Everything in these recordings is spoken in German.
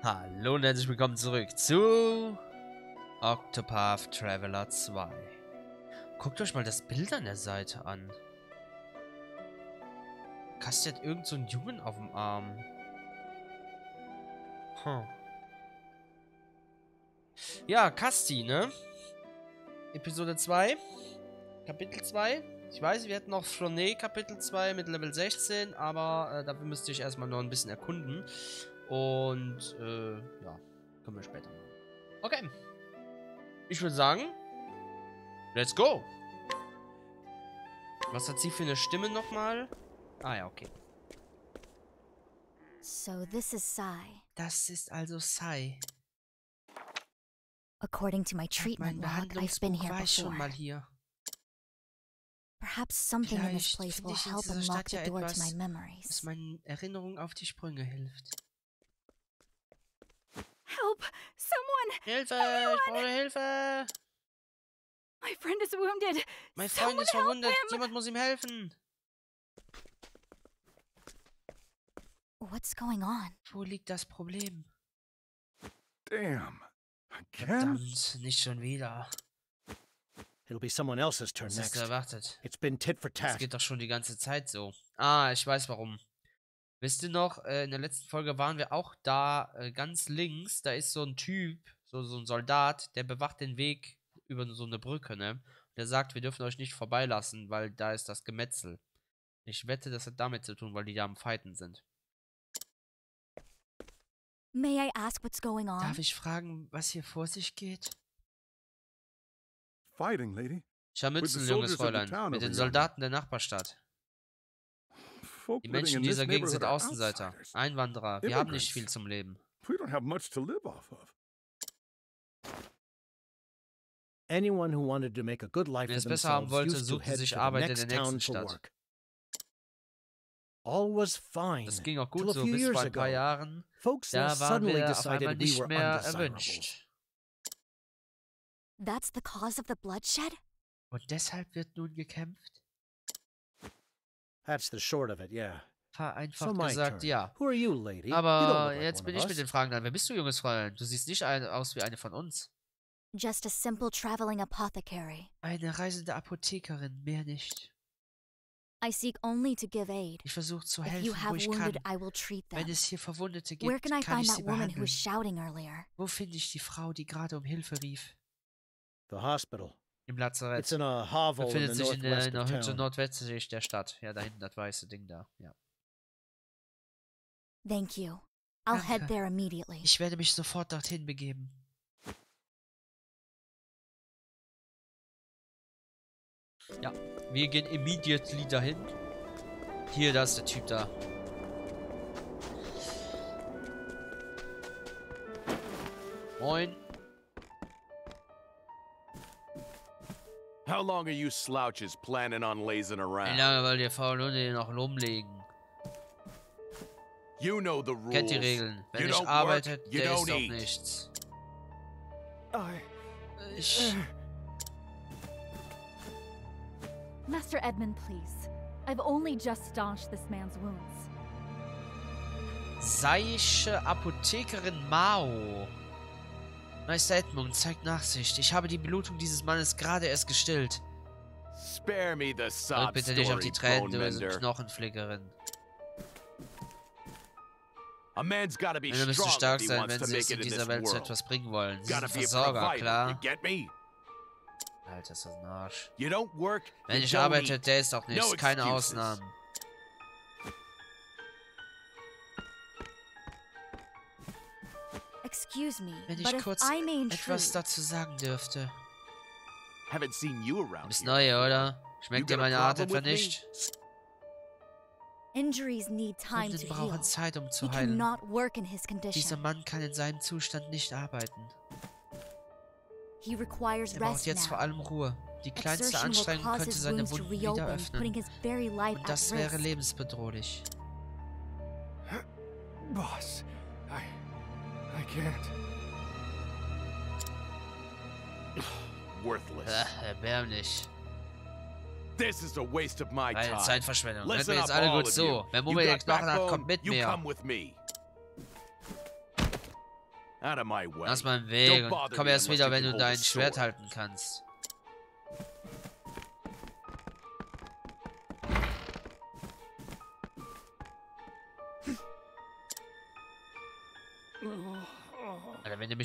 Hallo und herzlich willkommen zurück zu Octopath Traveler 2. Guckt euch mal das Bild an der Seite an. Kasti hat irgend so einen Jungen auf dem Arm. Hm. Ja, Kasti, ne? Episode 2. Kapitel 2. Ich weiß, wir hätten noch Flonnet Kapitel 2 mit Level 16, aber äh, dafür müsste ich erstmal noch ein bisschen erkunden. Und, äh, ja, können wir später machen. Okay. Ich würde sagen, let's go. Was hat sie für eine Stimme nochmal? Ah ja, okay. So this is Sai. Das ist also Sai. According to my treatment log, I've been here war ich schon before. mal hier. Perhaps something in this Vielleicht place will help unlock the ja door to my Was memories. meinen Erinnerungen auf die Sprünge hilft. Help! Someone! Hilfe! Ich brauche Hilfe! My friend is wounded! Mein Freund Someone ist help verwundet. him! Jemand muss ihm helfen. What's going on? Wo liegt das Problem? Damn. Again? Verdammt, nicht schon wieder. It'll be someone else's turn next. erwartet? It's been tit for Das tat. geht doch schon die ganze Zeit so. Ah, ich weiß warum. Wisst ihr noch, äh, in der letzten Folge waren wir auch da äh, ganz links. Da ist so ein Typ, so, so ein Soldat, der bewacht den Weg über so eine Brücke, ne? Und der sagt, wir dürfen euch nicht vorbeilassen, weil da ist das Gemetzel. Ich wette, das hat damit zu tun, weil die da am Fighten sind. May I ask what's going on? Darf ich fragen, was hier vor sich geht? Fighting, lady. Scharmützel, junges Fräulein. Mit den. Soldaten der Nachbarstadt. Folk Die Menschen in dieser Gegend sind Außenseiter. Einwanderer. Wir haben nicht viel zum Leben. We don't have much to live off of. Anyone who wanted to make a good life Wer for es besser haben wollte, used to suchte head sich to the Arbeit in next der nächsten town for Stadt. work. All was fine. Das ging auch gut so few bis years vor ein paar ago. Jahren. Da waren suddenly wir auf einmal nicht were mehr erwünscht. That's the cause of the bloodshed? Und deshalb wird nun gekämpft? That's the short of it, yeah. Vereinfacht So gesagt, turn. ja. Who are you, lady? You Aber look like jetzt bin ich mit den Fragen dran. Wer bist du, junges Fräulein? Du siehst nicht ein, aus wie eine von uns. Just a simple traveling apothecary. Eine reisende Apothekerin, mehr nicht. I seek only to give aid. Ich versuche zu If you helfen, wo have ich wounded, kann. I will treat them. Wenn es hier Verwundete Where gibt, can I kann find ich that sie woman who behandeln. was shouting earlier? Wo finde ich die Frau, die gerade um Hilfe rief? The hospital. Im Lazarett. It's in a in Befindet the sich in der, in der Hütte nordwestlich der Stadt. Ja, da hinten das weiße Ding da. Ja. Thank you. I'll head there immediately. Ich werde mich sofort dorthin begeben. Ja, wir gehen immediately dahin. Hier, da ist der Typ da. Moin. How long are you slouches planning on lazing Wie around? lange wollt ihr faul Hunde hier noch rumlegen? You know the rules. Kennt die Regeln. Wer You nicht don't work, arbeitet, you der don't isst auch eat. nichts. Ich... Master Edmund, please. I've only just staunched this man's wounds. Seische Apothekerin Mao. Meister Edmund, zeigt Nachsicht. Ich habe die Blutung dieses Mannes gerade erst gestillt. Spare me the sob bitte nicht auf die Tränendrüse, Bonemender. Knochenflickerin. Männer müssen stark sein, wenn sie es in dieser Welt zu etwas bringen wollen. Sie sind Versorger, klar? Alter, ist das ein Arsch. Wer nicht don't arbeitet, eat. der ist auch nichts. Keine. Ausnahmen. Wenn but ich if kurz I may etwas dazu sagen dürfte. Haven't seen you Du around bist neu, oder? Schmeckt dir meine Art etwa nicht? injuries need time Wunden to heal. brauchen Zeit, um He zu heilen. cannot work in his Dieser condition. Mann kann in seinem Zustand nicht arbeiten. He requires Er braucht rest jetzt vor now. allem Ruhe. Die kleinste Exertion will Anstrengung cause könnte his seine wounds to Wunden wieder reopen, putting öffnen. his very life Und at das wäre risk. lebensbedrohlich. Boss. Can't. Worthless. Äh, erbärmlich. This is a waste of my Eine time. Zeitverschwendung. Hört Listen mir jetzt alle all gut zu. You Mumme den Knochen hat, kommt mit mir. come with me. Out of my way. Lass mal Weg und komm erst wieder, wenn du dein Schwert halten kannst.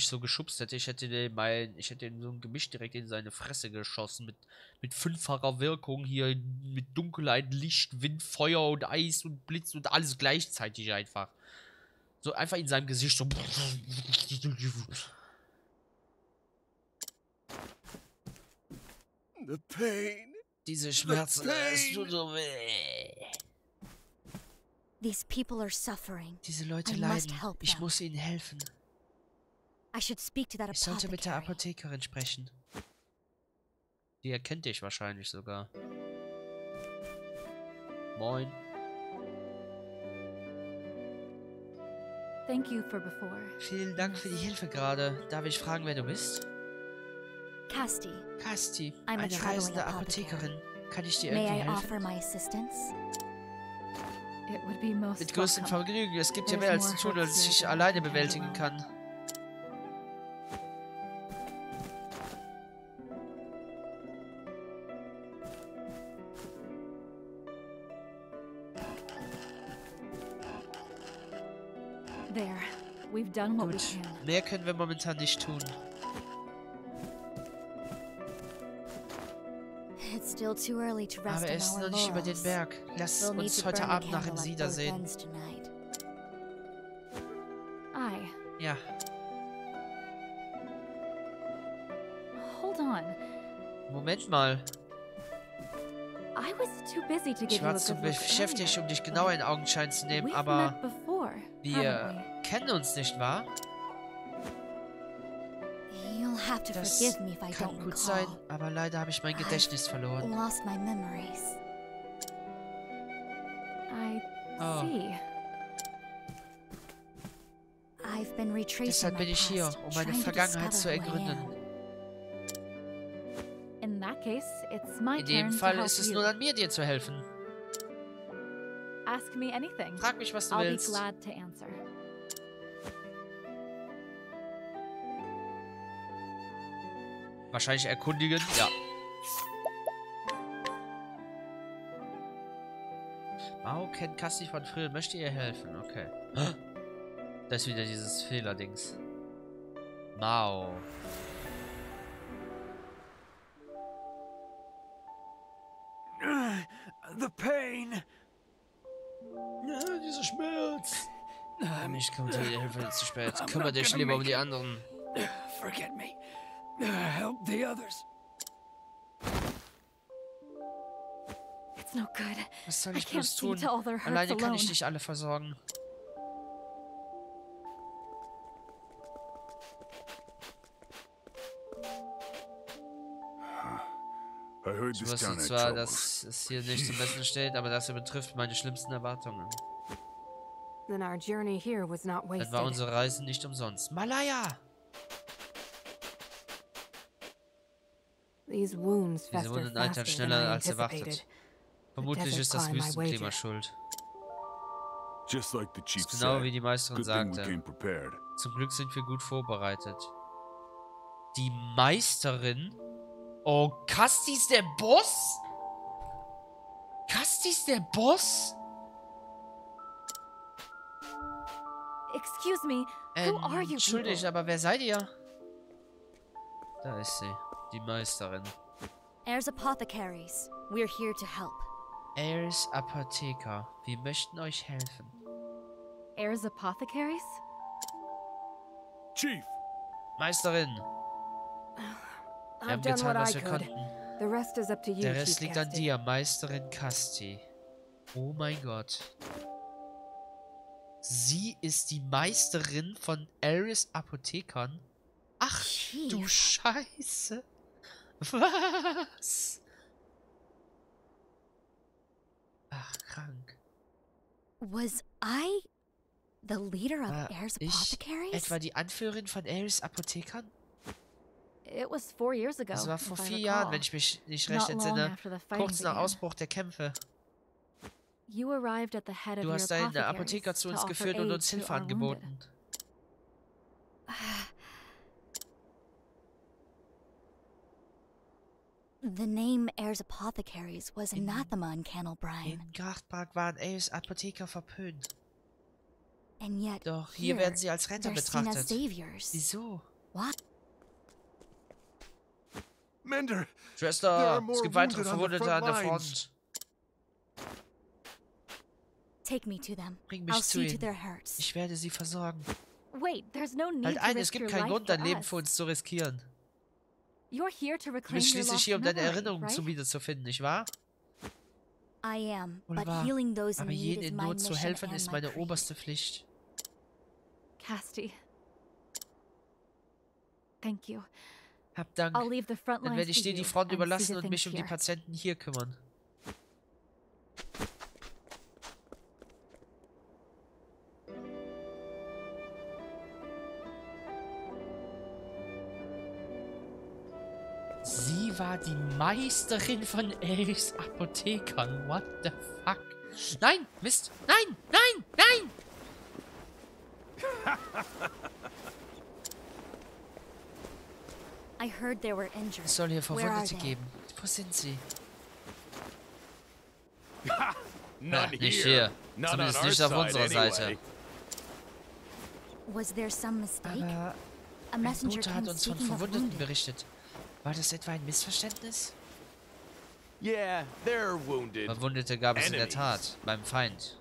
Mich so geschubst hätte, ich hätte den mein, ich hätte ihm so ein Gemisch direkt in seine Fresse geschossen mit, mit fünffacher Wirkung hier, mit Dunkelheit, Licht, Wind, Feuer und Eis und Blitz und alles gleichzeitig einfach. So einfach in seinem Gesicht so. The pain. Diese Schmerzen, es tut so weh. These people are suffering. Diese Leute I must leiden. help Ich muss ihnen helfen. I should speak to that Ich sollte mit der apothecary. Apothekerin sprechen. Die erkennt dich wahrscheinlich sogar. Moin. Thank you for before. Vielen Dank für die Hilfe gerade. Darf ich fragen, wer du bist? Casti, a eine traveling reisende apothecary. Apothekerin. Kann ich dir may irgendwie I helfen? offer my assistance? It would be most Mit größtem. Vergnügen. Es gibt ja There's mehr als zu tun, als ich alleine bewältigen kann. Gut. can. Mehr können wir momentan nicht tun. It's still too early to rest Aber es ist noch nicht über den. Berg. Lass uns heute Abend nach dem Sieder sehen. Ja, Hold on. Moment mal. Ich war zu beschäftigt, um dich genauer in Augenschein zu nehmen, aber wir kennen uns nicht wahr? Das kann gut sein, aber leider habe ich mein Gedächtnis verloren. Oh. Deshalb bin ich hier, um meine Vergangenheit zu ergründen. In dem Fall ist es nun an mir, dir zu helfen. Frag mich, was du willst. Wahrscheinlich erkundigen, ja. Mao kennt Cassie von früher, möchte ihr helfen, okay. Da ist wieder dieses Fehlerdings. Mao. The pain. Ja, dieser Schmerz. Um, Mich kommt die Hilfe zu spät. Not dich lieber um die anderen. forget me. The others. It's no good. Was soll I ich bloß tun? Alleine kann ich nicht alle versorgen. Ich wusste zwar, dass es hier nicht zum Besten steht, aber das betrifft meine schlimmsten Erwartungen. Dann war unsere Reise nicht umsonst. Malaya! These wounds Diese Wunden altern schneller als erwartet. Vermutlich ist das Wüstenklima schuld. Just like the chief Ist genau said. wie die Meisterin Good thing we sagte. came prepared. Zum Glück sind wir gut vorbereitet. Die Meisterin? Oh, Kasti ist der Boss? Kasti ist der Boss? Excuse me. Who are you Entschuldigt, aber wer seid ihr? Da ist sie. Die Meisterin. Heirs Apothecaries, we're here to help. Airs Apotheker. Wir möchten euch helfen. Heirs Apothecaries? Chief, Meisterin, wir I've haben done getan, what was I wir could. konnten. The rest is up to you, Der Rest Chief liegt an Casti. dir, Meisterin Kasti. Oh mein Gott. Sie ist die Meisterin von Ares Apothekern? Ach du Chief. Scheiße. Was? Ach, krank. Was I the leader of War ich Apothecaries? etwa die Anführerin von Ares Apothekern? It was four years ago. Das war vor vier. Jahren, wenn ich mich nicht recht entsinne. Kurz nach. Ausbruch der Kämpfe. You arrived at the head of Du hast deine apothecaries Apotheker zu uns geführt und uns Hilfe angeboten. The name Heirs Apothecaries was anathema in Candlebrine, In Garthpark waren Elves Apotheker verpönt. and yet Doch hier here, werden sie als Retter they're seen as betrachtet. saviors. Wieso? What? Mender, There Schwester, are es more gibt weitere wounded on the Verwundete an der front. Take me to them. Bring mich I'll zu ihnen. their hurts. Ich werde sie versorgen. Wait, there's no need Halt ein, es gibt keinen Grund, dein Leben für uns zu riskieren. You're here to Du reclaim bist your schließlich hier, um deine Erinnerungen right? zu wiederzufinden, nicht wahr? I am, Wohl but wahr. healing those in Aber need jenen in my Not zu helfen ist my meine creed. oberste Pflicht. Casti. Thank you. Hab Dank. I'll leave the front Dann lines werde ich to dir you die Front überlassen to und mich um die. Patienten hier kümmern. Sie war die Meisterin von Elvis Apothekern. What the fuck? Nein, Mist. Nein, nein, nein. I heard they were injured. Es soll hier Verwundete geben. Wo sind sie? Ja, nicht hier. Zumindest nicht auf unserer Seite. Was there some mistake? Aber ein Bote hat uns von Verwundeten berichtet. War das etwa ein Missverständnis? Yeah, they're wounded. Verwundete gab es in der. Tat, beim Feind.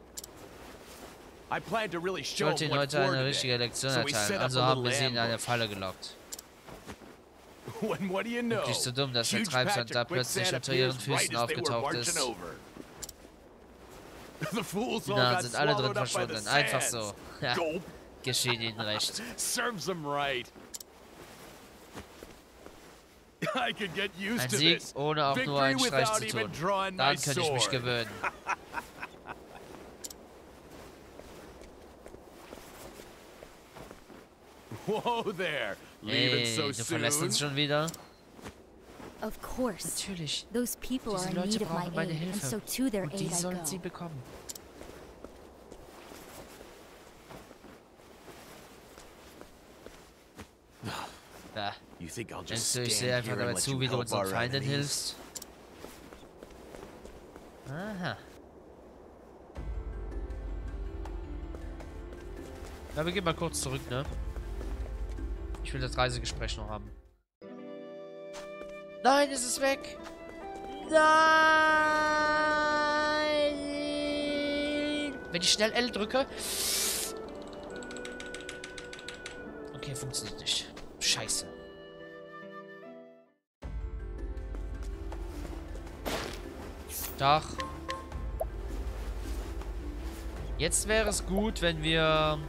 Ich wollte ihnen heute eine richtige Lektion erteilen, also haben wir sie in eine. Falle gelockt. Wirklich so dumm, dass der Treibsand da plötzlich unter ihren Füßen aufgetaucht ist. Die Nahen sind alle drin verschwunden, einfach so. Ja, geschieht ihnen recht. Serves them right. Ein Sieg, ohne auch nur einen Victory Streich without zu even tun. drawing my Daran könnte ich mich sword. gewöhnen. Whoa there. Leaving Ey, so du verlässt soon. uns schon wieder? Of course. Natürlich. Those people are Diese in Leute need of my brauchen meine aid, and Hilfe. so to their Und aid die I sollen sie go. bekommen. Da. You think I'll just Denkst du, ich sehe einfach dabei zu, wie du unseren Feinden hilfst? Aha. Ja, wir gehen mal kurz zurück, ne? Ich will das Reisegespräch noch haben. Nein, es ist weg! Nein! Wenn ich schnell L drücke... Okay, funktioniert nicht. Scheiße. Doch. Jetzt wäre es gut, wenn wir...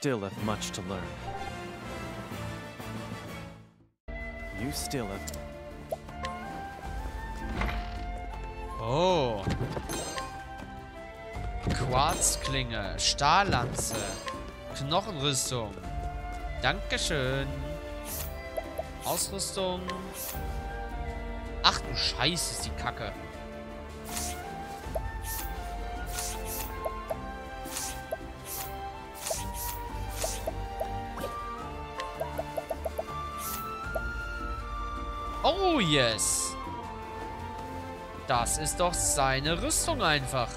still have much to learn. You still have. Oh. Quarzklinge, Stahllanze, Knochenrüstung. Dankeschön. Ausrüstung. Ach du Scheiße, ist die Kacke. Yes. Das ist doch seine Rüstung einfach.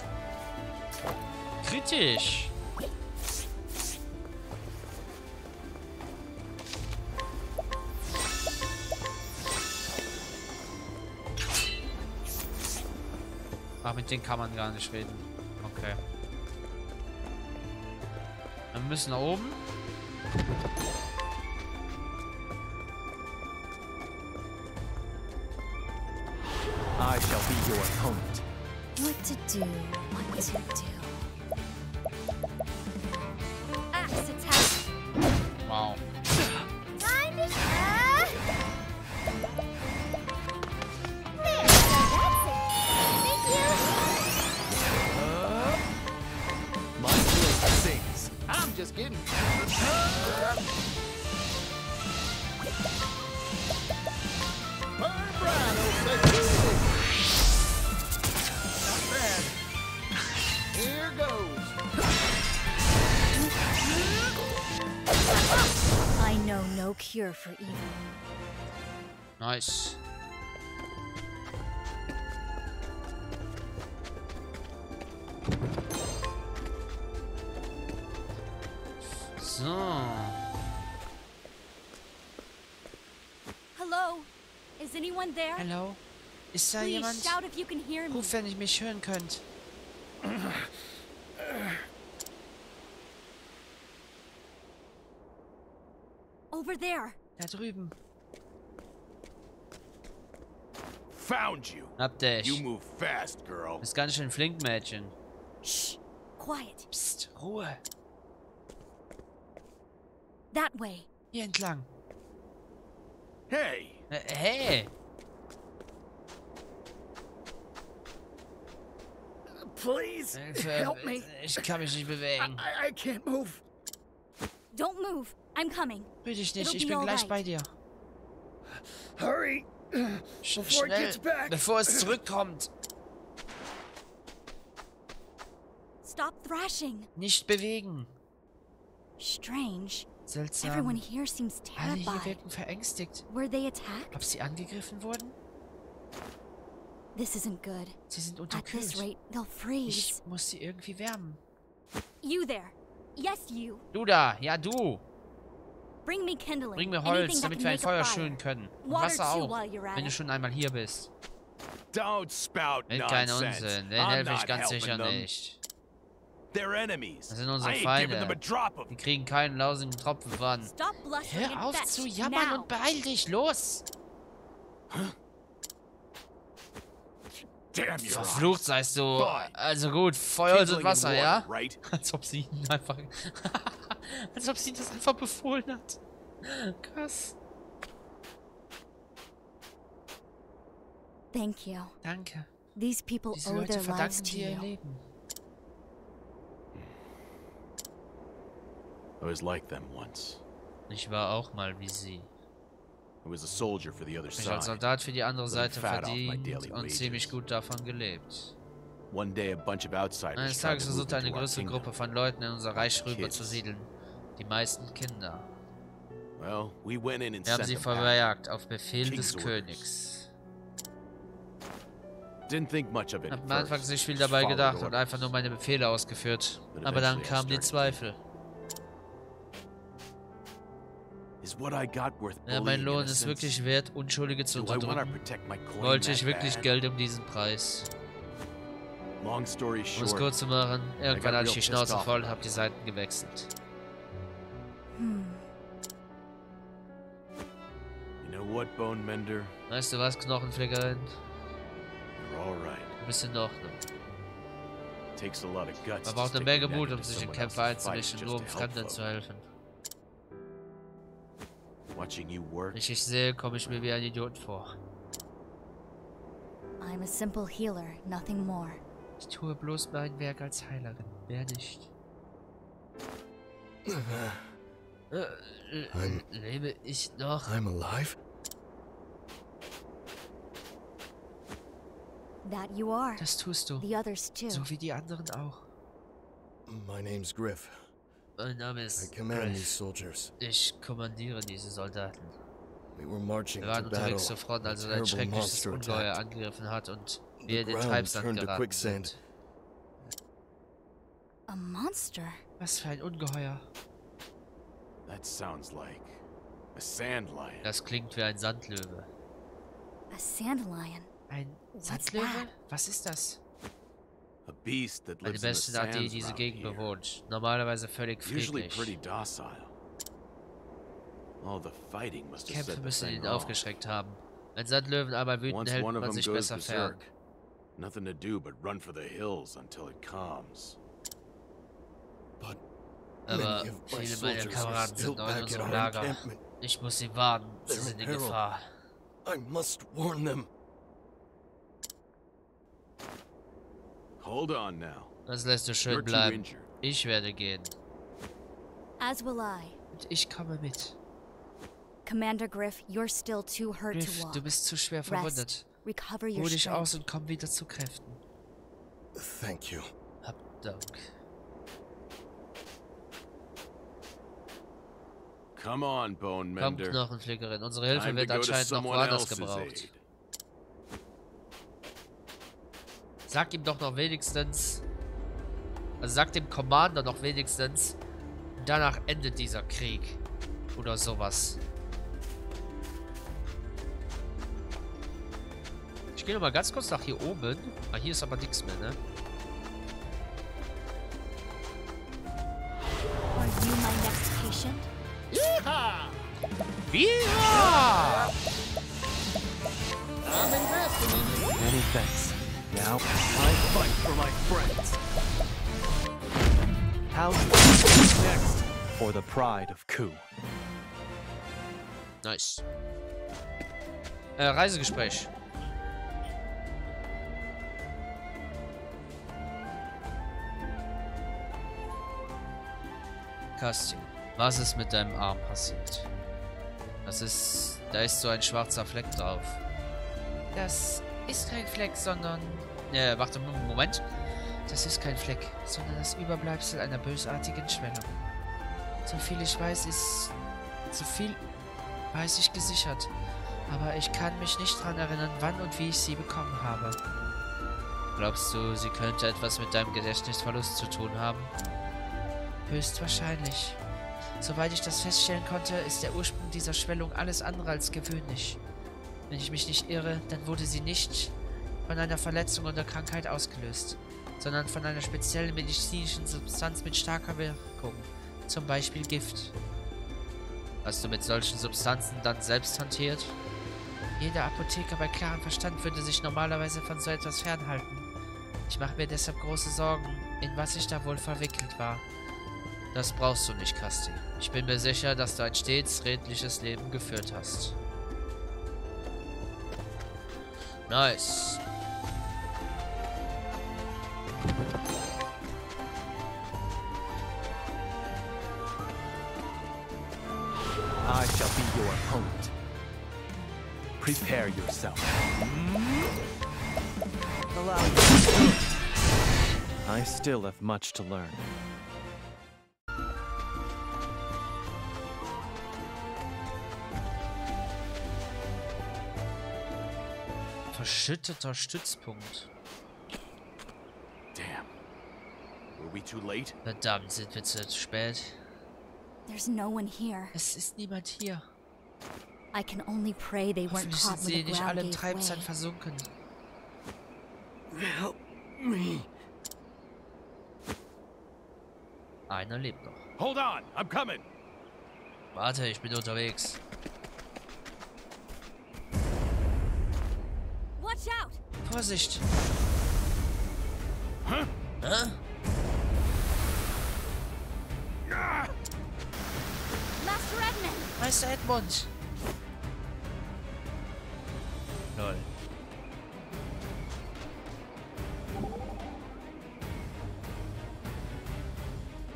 Kritisch. Ach, mit denen kann man gar nicht reden. Okay. Wir müssen nach oben. Your opponent. What to do? What to do? Cure for evil. Nice. So. Hello? Is anyone there? Hallo? Ist da Please jemand? shout if you can hear me. Ruf, wenn ich mich hören könnt. Over there. Da drüben. Found you. Hab dich. You move fast, girl. Ist ganz schön flink, Mädchen. Shh. Quiet. Psst, Ruhe. That way. Hier entlang. Hey, Äh, hey. Please, Hilfe, help me. Ich kann mich nicht bewegen. I, I can't move. Don't move. I'm coming. Bitte dich nicht, It'll ich be bin gleich bei dir. Hurry. Sch Before it schnell, gets back. bevor es zurückkommt. Stop thrashing. Nicht bewegen. Strange. Seltsam. Everyone here seems Alle hier terrified. wirken verängstigt. Were they attacked? Ob sie angegriffen wurden? This isn't good. Sie sind At this unterkühlt. rate, they'll freeze. Ich muss sie irgendwie wärmen. You there. Yes, you. Du da, ja du. Bring me kindling. Bring mir Holz, that damit can wir ein make a Feuer fire. schüren können. Und Water Wasser too auch, while you're at wenn du it. schon einmal hier bist. don't spout Red kein nonsense. Unsinn, den I'm helfe ich not ganz helping sicher them. nicht. They're enemies. Das sind unsere I ain't giving them a Feinde. drop of Die kriegen keinen lausigen Tropfen von. Hör auf zu jammern now. und beeil dich, los! Verflucht seist du. Also gut, Feuer und Wasser, water, ja? Als ob sie ihn einfach... Als ob sie das einfach befohlen hat. Krass. Thank you. Danke. These people Diese owe Leute their lives verdanken to dir ihr you. Leben. I was like them once. Ich war auch mal wie sie. I was a soldier for the other Ich als side. Soldat für die andere Seite verdient und ziemlich gut davon gelebt. One day a bunch of outsiders Eines Tages versuchte eine größere. Gruppe von Leuten in unser Reich rüber zu siedeln. Die meisten Kinder. Wir haben sie verjagt auf Befehl des. Königs. Didn't think much of it Hab at am Anfang nicht viel dabei gedacht und einfach nur meine Befehle ausgeführt. Aber dann kamen die Zweifel. Ja, mein Lohn ist wirklich wert, Unschuldige zu unterdrücken. Wollte ich wirklich? Geld um diesen Preis. Um es kurz zu machen, irgendwann hatte ich die Schnauze voll, about hab die it. Seiten gewechselt. Weißt du was, Knochenflickerin? You're all right. Du bist in Ordnung. Takes a lot of guts. Man to braucht eine Menge Mut, um sich in Kämpfe einzumischen, just nur um to help Fremden zu helfen. Watching you work, Wenn ich dich sehe, komme ich mir wie ein Idiot vor. I'm a simple healer, nothing more. Ich tue bloß mein Werk als Heilerin, mehr nicht. Äh, äh, I'm- lebe ich noch? I'm alive? That you are. Das tust du. The others too. So wie die anderen auch. My name's Griff. Mein Name I ist command these Griff. soldiers. Ich kommandiere diese Soldaten. We were marching Wir waren to battle. unterwegs zur Front, als a ein terrible schreckliches monster Ungeheuer angegriffen hat und wir in den ground Treibsand turned to geraten quicksand. sind. A monster. Was für ein Ungeheuer. That sounds like a sand lion. Das klingt wie ein Sandlöwe. A sandlion. Ein What's Sandlöwe? Was ist das? A beast that Eine lives in the Bestienart, die diese Gegend here. bewohnt. Normalerweise völlig Usually friedlich. pretty docile. All the fighting must have Kämpfe müssen ihn aufgeschreckt haben. Wenn Sandlöwen aber wütend Once hält one of man them sich goes besser fern. berserk, nothing to do but run for the hills until it calms. Aber viele meiner Kameraden sind noch in unserem Lager. Ich muss sie warnen. Sie sind in. Gefahr. I must warn them. Hold on now. Das lässt du schön bleiben. Ich werde gehen. As will I. Und ich komme mit. Commander Griff, you're still too hurt Griff, to walk. du bist zu schwer verwundet. Ruh dich aus strength. und komm wieder zu Kräften. Thank you. Hab Dank. Come on, Bone Komm, Mender. Knochenflickerin. Unsere Hilfe wird anscheinend noch woanders gebraucht. Sag ihm doch noch wenigstens. Also sag dem Commander noch wenigstens. Danach endet dieser Krieg. Oder sowas. Ich gehe noch mal ganz kurz nach hier oben. Ah, hier ist aber nichts mehr, ne? Now, I fight for my friends. How's next? For the pride of Ku. Nice. Äh, Reisegespräch. Casting. Was ist mit deinem Arm passiert? Das ist... Da ist so ein schwarzer Fleck drauf. Das ist kein Fleck, sondern... Äh, warte, Moment. Das ist kein Fleck, sondern das Überbleibsel einer bösartigen Schwellung. So viel ich weiß, ist... So viel weiß ich gesichert. Aber ich kann mich nicht daran erinnern, wann und wie ich sie bekommen habe. Glaubst du, sie könnte etwas mit deinem Gedächtnisverlust zu tun haben? Höchstwahrscheinlich. Soweit ich das feststellen konnte, ist der Ursprung dieser Schwellung alles andere als gewöhnlich. Wenn ich mich nicht irre, dann wurde sie nicht von einer Verletzung oder Krankheit ausgelöst, sondern von einer speziellen medizinischen Substanz mit starker Wirkung, zum Beispiel Gift. Hast du mit solchen Substanzen dann selbst hantiert? Jeder Apotheker bei klarem Verstand würde sich normalerweise von so etwas fernhalten. Ich mache mir deshalb große Sorgen, in was ich da wohl verwickelt war. Das brauchst du nicht, Kasti. Ich bin mir sicher, dass du ein stets redliches Leben geführt hast. Nice. Your opponent. Prepare yourself. Allow. I still have much to learn. Verschütteter Stützpunkt. Damn. Were we too late? Verdammt, sind wir zu spät. There's no one here. Es ist niemand hier. I can only pray they weren't caught when sie the nicht ground alle im gave Treibsand way. versunken. Help me. Einer lebt noch. Hold on, I'm coming. Warte, ich bin unterwegs. Watch out! Vorsicht! Huh? Hä? Master Edmund! Meister Edmund! Lol.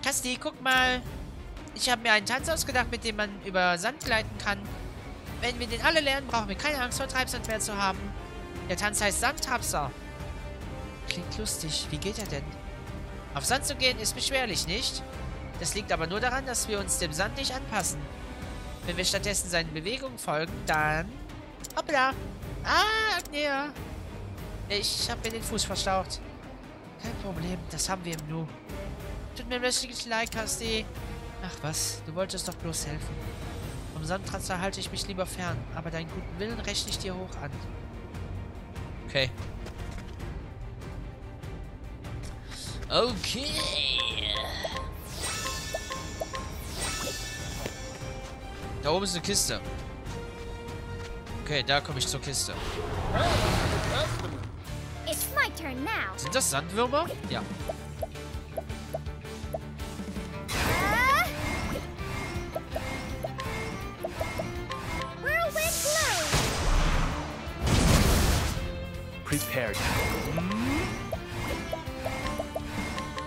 Kasti, guck mal. Ich habe mir einen Tanz ausgedacht, mit dem man über Sand gleiten kann. Wenn wir den alle lernen, brauchen wir keine Angst vor Treibsand mehr zu haben. Der Tanz heißt Sandtrapser. Klingt lustig. Wie geht er denn? Auf Sand zu gehen ist beschwerlich, nicht? Das liegt aber nur daran, dass wir uns dem Sand nicht anpassen. Wenn wir stattdessen seinen Bewegungen folgen, dann... Hoppla! Ah, Agnea! Ich habe mir den Fuß verstaucht. Kein Problem, das haben wir im Nu. Tut mir wirklich leid, Kasti. Ach was, du wolltest doch bloß helfen. Vom Sandtratzer halte ich mich lieber fern, aber deinen guten Willen rechne ich dir hoch an. Okay. Okay. Da oben ist eine Kiste. Okay, da komme ich zur Kiste. It's my turn now. Sind das Sandwürmer? Ja. Whirlwind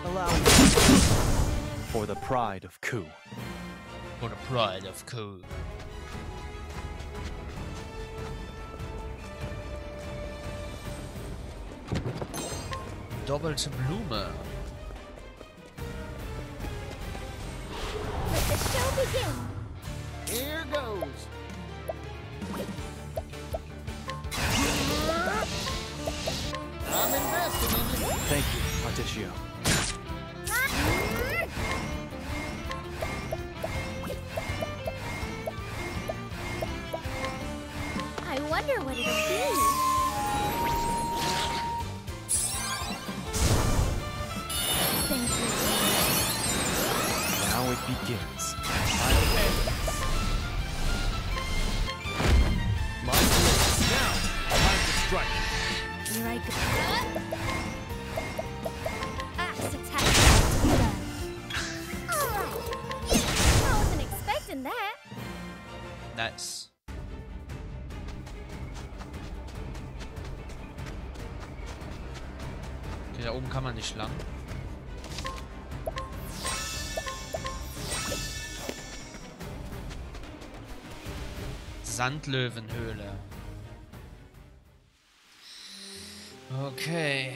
Allow me. For the pride of Ku. For the pride of cool. Doppelte Blume. Let the show begin. Here goes. I'm invested in you. Thank you, Articio. Strike. Here I go. Axe attack. Alright. I wasn't expecting that. Nice. Okay, da oben kann man nicht lang. Sandlöwenhöhle. Okay.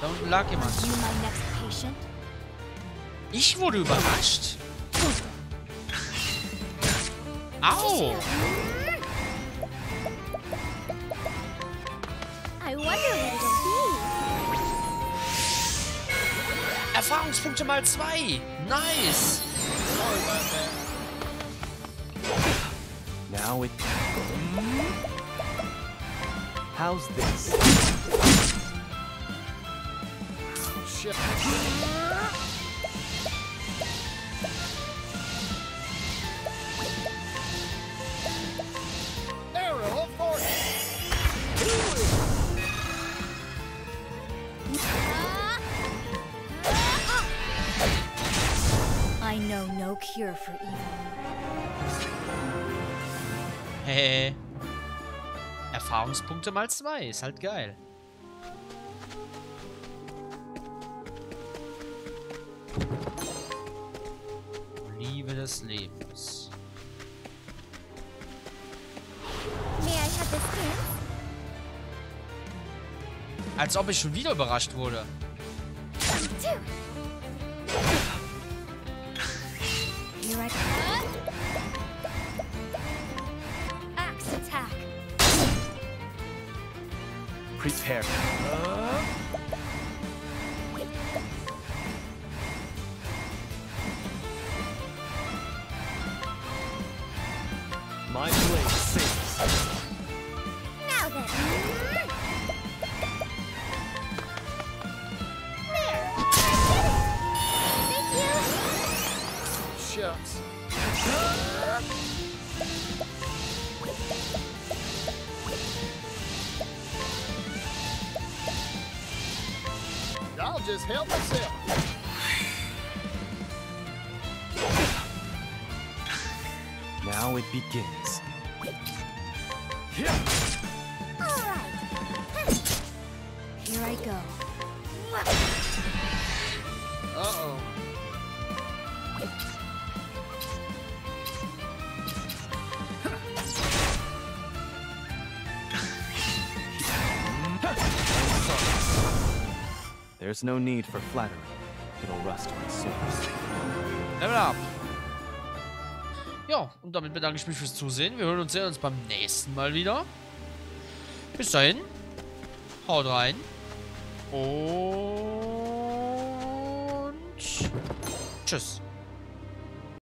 Da unten lag jemand. Ich wurde überrascht. Au! I wonder what it'll Erfahrungspunkte mal zwei. Nice. Now it. How's this? Oh, Arrow cure for evil. Hä? Erfahrungspunkte mal zwei. Ist halt geil. Liebe des Lebens. Als ob ich schon wieder überrascht wurde. Here I come. Axe attack. Prepare. My I'll just help myself. Now it begins. All There's no need for flattery. It'll rust my source. Level up. Ja, und damit bedanke ich mich fürs Zusehen. Wir hören uns sehen uns beim nächsten Mal wieder. Bis dahin. Haut rein. Und Tschüss.